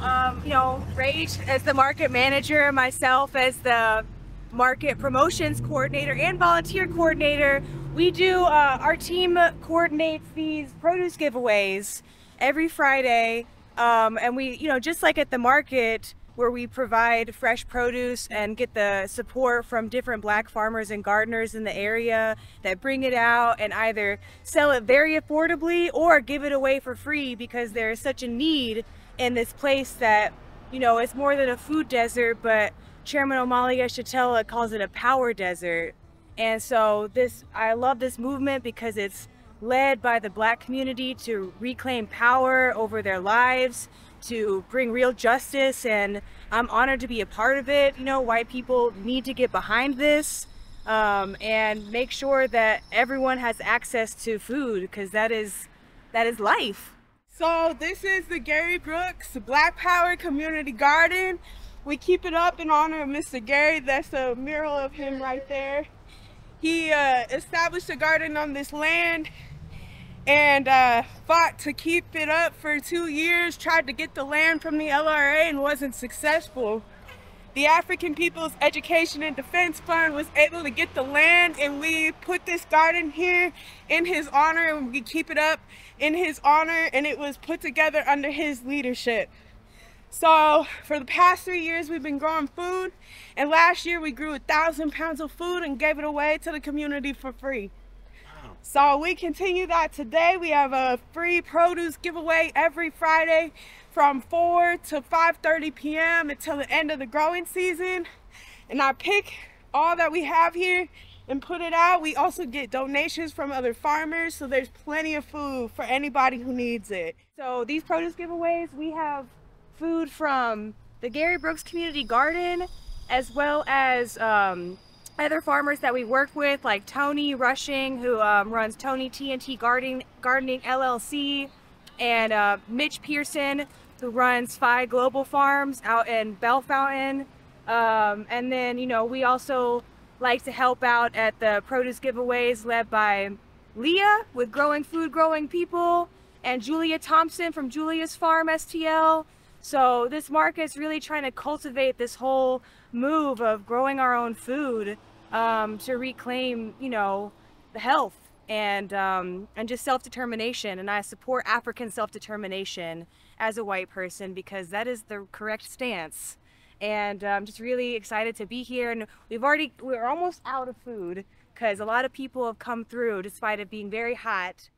um, you know, Rach as the market manager, myself as the market promotions coordinator and volunteer coordinator, we do, uh, our team coordinates these produce giveaways every Friday. Um, and we, you know, just like at the market, where we provide fresh produce and get the support from different black farmers and gardeners in the area that bring it out and either sell it very affordably or give it away for free because there's such a need in this place that, you know, it's more than a food desert, but Chairman Omali Yeshitela calls it a power desert. And so this, I love this movement because it's led by the black community to reclaim power over their lives, to bring real justice and I'm honored to be a part of it. You know, white people need to get behind this um, and make sure that everyone has access to food because that is that is life. So this is the Gary Brooks Black Power Community Garden. We keep it up in honor of Mr. Gary. That's a mural of him right there. He uh, established a garden on this land and uh, fought to keep it up for two years, tried to get the land from the LRA and wasn't successful. The African People's Education and Defense Fund was able to get the land and we put this garden here in his honor and we keep it up in his honor and it was put together under his leadership. So for the past three years we've been growing food and last year we grew a thousand pounds of food and gave it away to the community for free. So we continue that today. We have a free produce giveaway every Friday from 4 to 5.30 p.m. until the end of the growing season. And I pick all that we have here and put it out. We also get donations from other farmers, so there's plenty of food for anybody who needs it. So these produce giveaways, we have food from the Gary Brooks Community Garden, as well as um, other farmers that we work with, like Tony Rushing, who um, runs Tony TNT Gardening, Gardening LLC, and uh, Mitch Pearson, who runs Phi Global Farms out in Bellefontaine. Um, and then, you know, we also like to help out at the produce giveaways led by Leah with Growing Food, Growing People, and Julia Thompson from Julia's Farm STL. So this market's really trying to cultivate this whole move of growing our own food um, to reclaim, you know, the health and um, and just self-determination. And I support African self-determination as a white person because that is the correct stance. And I'm just really excited to be here. And we've already we're almost out of food because a lot of people have come through despite it being very hot.